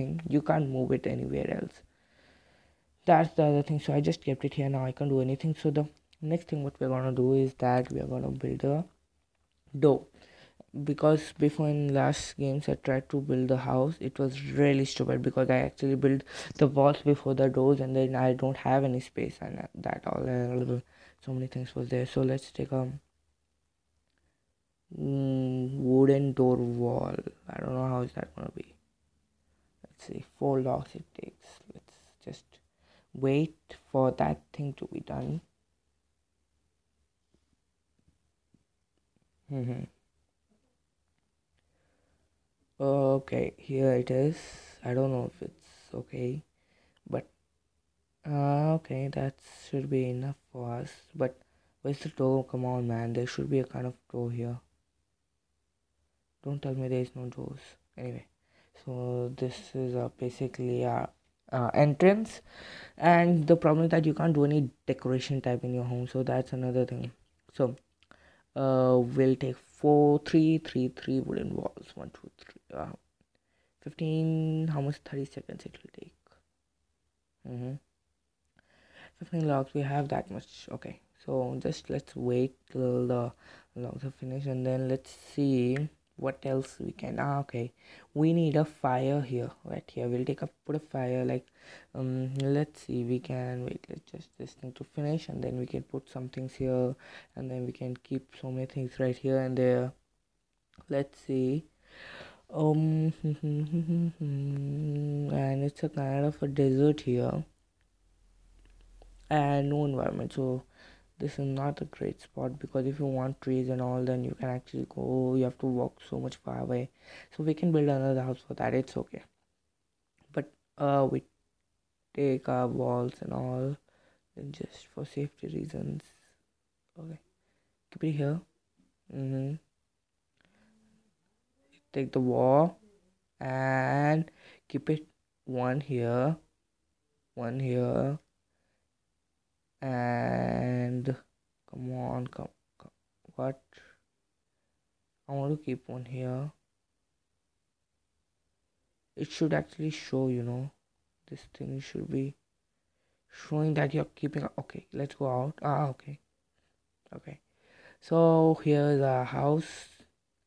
thing. You can't move it anywhere else. That's the other thing. So i just kept it here. Now i can't do anything. So the next thing what we're gonna do is that we are gonna build a door. Because before in last games i tried to build the house. It was really stupid because i actually built the walls before the doors and then i don't have any space and that all uh, so many things was there. So let's take a mm, wooden door wall. I don't know how is that gonna be see four logs it takes. Let's just wait for that thing to be done. Mm-hmm. okay here it is. I don't know if it's okay but uh, okay that should be enough for us. But where's the door? Come on man. There should be a kind of door here. Don't tell me there is no doors. Anyway so this is uh, basically a uh, entrance. And the problem is that you can't do any decoration type in your home. So that's another thing. So uh, we'll take four three three three wooden walls. One two three uh, 15 how much? 30 seconds it will take. Mm-hmm. 15 logs we have that much. Okay. So just let's wait till the logs are finished and then let's see what else we can ah, okay. We need a fire here right here. We'll take a put a fire like um let's see we can wait let's just this thing to finish and then we can put some things here and then we can keep so many things right here and there. Let's see. Um and it's a kind of a desert here. And no environment so this is not a great spot because if you want trees and all then you can actually go you have to walk so much far away. So we can build another house for that. It's okay. But uh we take our walls and all and just for safety reasons. Okay. Keep it here. Mm-hmm. Take the wall and keep it one here one here and come on come, come what? I want to keep one here. It should actually show you know. This thing should be showing that you're keeping okay let's go out. Ah okay. Okay. So here's our house.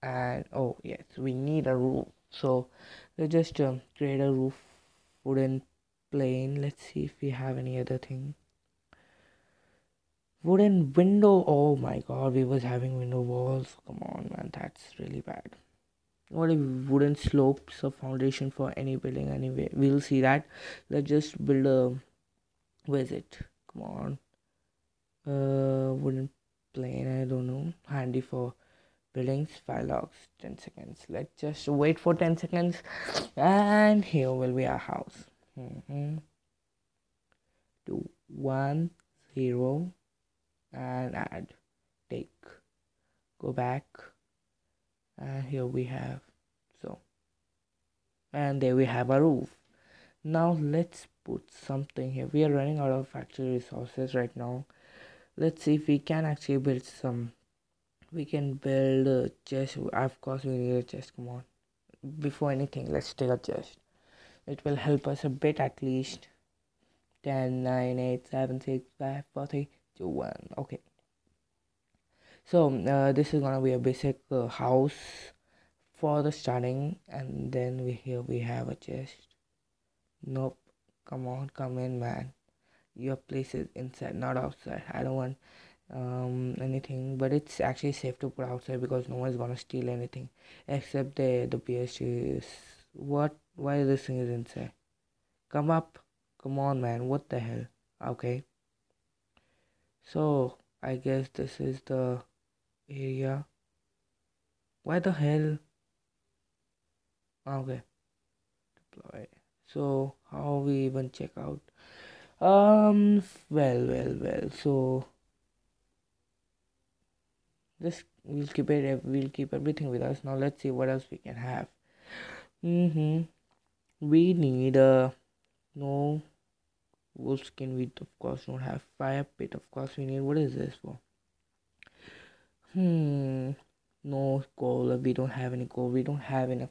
And oh yes we need a roof. So let's just um, create a roof wooden plane. Let's see if we have any other thing wooden window. Oh my god we was having window walls. Come on man that's really bad. What if wooden slopes a foundation for any building anyway? We'll see that. Let's just build a where is it? Come on. Uh wooden plane i don't know. Handy for buildings. Five logs 10 seconds. Let's just wait for 10 seconds. And here will be our house. Mm-hmm. two one zero and add take go back and here we have so and there we have a roof. Now let's put something here. We are running out of factory resources right now. Let's see if we can actually build some we can build a chest. Of course we need a chest come on. Before anything let's take a chest. It will help us a bit at least. 10 9 8 7 6 5 4 3 2 1 okay so this is gonna be a basic uh, house for the starting and then we here we have a chest. Nope. Come on come in man. Your place is inside not outside. I don't want um, anything but it's actually safe to put outside because no one's gonna steal anything except the the PSG is what why is this thing is inside? Come up. Come on man. What the hell? Okay so I guess this is the area. Why the hell? Okay. Deploy. So how we even check out? Um well well well so this we'll keep it we'll keep everything with us. Now let's see what else we can have. Mm-hmm. We need a no wolf skin we of course don't have fire pit of course we need what is this for? Hmm no coal we don't have any coal we don't have enough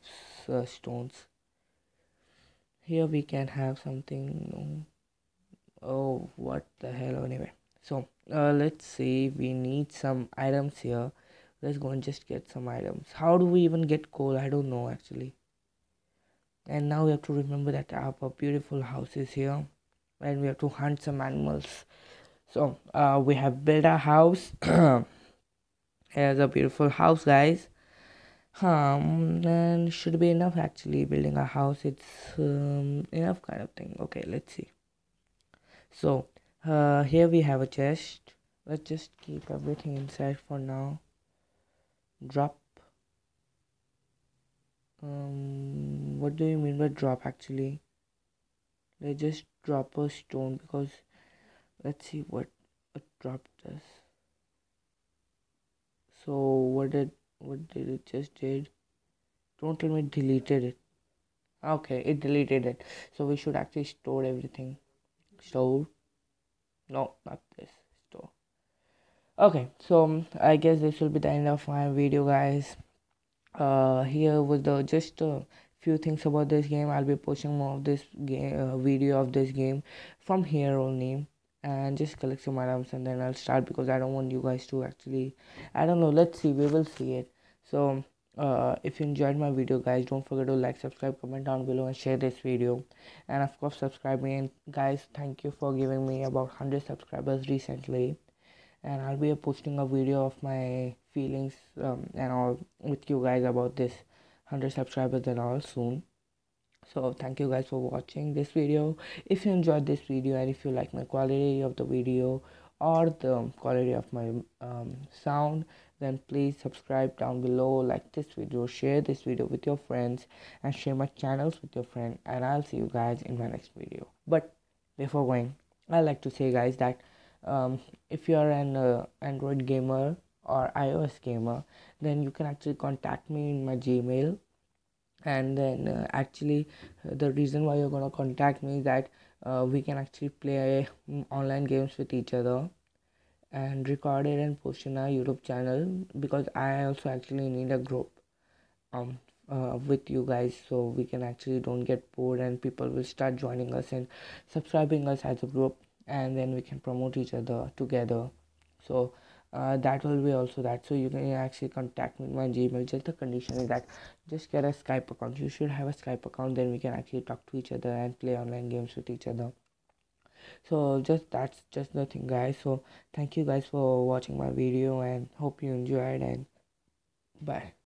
uh, stones. Here we can have something oh what the hell anyway. So uh, let's see we need some items here. Let's go and just get some items. How do we even get coal i don't know actually. And now we have to remember that our beautiful house is here and we have to hunt some animals. So uh, we have built a house. Here's a beautiful house guys. Um and should be enough actually building a house. It's um, enough kind of thing. Okay let's see. So uh, here we have a chest. Let's just keep everything inside for now. Drop. Um what do you mean by drop actually let's just drop a stone because let's see what a drop does. So what did what did it just did? Don't tell me it deleted it. Okay it deleted it. So we should actually store everything. Store? No not this. Store. Okay so i guess this will be the end of my video guys. Uh here was the just a few things about this game. I'll be posting more of this game uh, video of this game from here only. And just collect some items and then i'll start because i don't want you guys to actually i don't know. Let's see. We will see it. So uh, if you enjoyed my video guys don't forget to like subscribe comment down below and share this video. And of course subscribe me. And guys thank you for giving me about 100 subscribers recently. And i'll be posting a video of my feelings um, and all with you guys about this 100 subscribers and all soon. So thank you guys for watching this video. If you enjoyed this video and if you like my quality of the video or the quality of my um, sound then please subscribe down below like this video share this video with your friends and share my channels with your friend and i'll see you guys in my next video. But before going i like to say guys that um, if you are an uh, android gamer or ios gamer then you can actually contact me in my gmail. And then uh, actually uh, the reason why you're gonna contact me is that uh, we can actually play mm, online games with each other and record it and post in our youtube channel because i also actually need a group um uh, with you guys. So we can actually don't get bored and people will start joining us and subscribing us as a group and then we can promote each other together. So uh, that will be also that. So you can actually contact me. My gmail just the condition is that just get a skype account. You should have a skype account. Then we can actually talk to each other and play online games with each other. So just that's just the thing guys. So thank you guys for watching my video and hope you enjoyed and bye